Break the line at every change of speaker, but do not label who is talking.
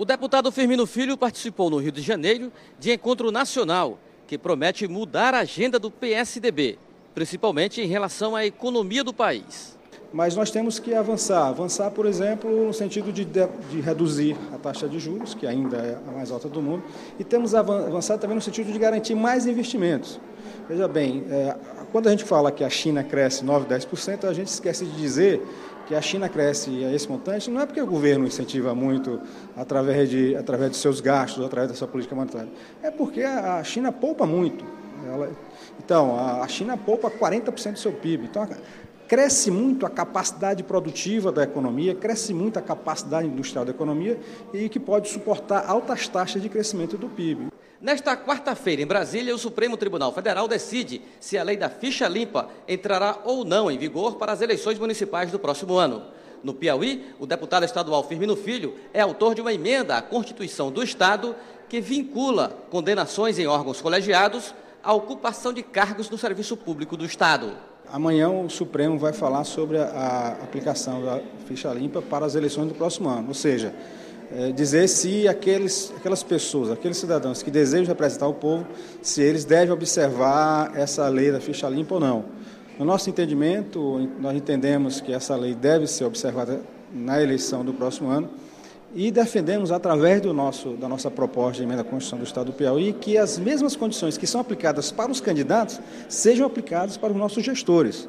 O deputado Firmino Filho participou no Rio de Janeiro de encontro nacional que promete mudar a agenda do PSDB, principalmente em relação à economia do país.
Mas nós temos que avançar. Avançar, por exemplo, no sentido de, de, de reduzir a taxa de juros, que ainda é a mais alta do mundo, e temos avançado também no sentido de garantir mais investimentos. Veja bem, é, quando a gente fala que a China cresce 9, 10%, a gente esquece de dizer que a China cresce a esse montante não é porque o governo incentiva muito através de, através de seus gastos, através da sua política monetária. É porque a China poupa muito. Ela, então, a China poupa 40% do seu PIB. Então, cresce muito a capacidade produtiva da economia, cresce muito a capacidade industrial da economia e que pode suportar altas taxas de crescimento do PIB.
Nesta quarta-feira, em Brasília, o Supremo Tribunal Federal decide se a lei da ficha limpa entrará ou não em vigor para as eleições municipais do próximo ano. No Piauí, o deputado estadual Firmino Filho é autor de uma emenda à Constituição do Estado que vincula condenações em órgãos colegiados à ocupação de cargos no serviço público do Estado.
Amanhã o Supremo vai falar sobre a aplicação da ficha limpa para as eleições do próximo ano, ou seja, é, dizer se aqueles, aquelas pessoas, aqueles cidadãos que desejam representar o povo, se eles devem observar essa lei da ficha limpa ou não. No nosso entendimento, nós entendemos que essa lei deve ser observada na eleição do próximo ano e defendemos, através do nosso, da nossa proposta de emenda à Constituição do Estado do Piauí, que as mesmas condições que são aplicadas para os candidatos sejam aplicadas para os nossos gestores.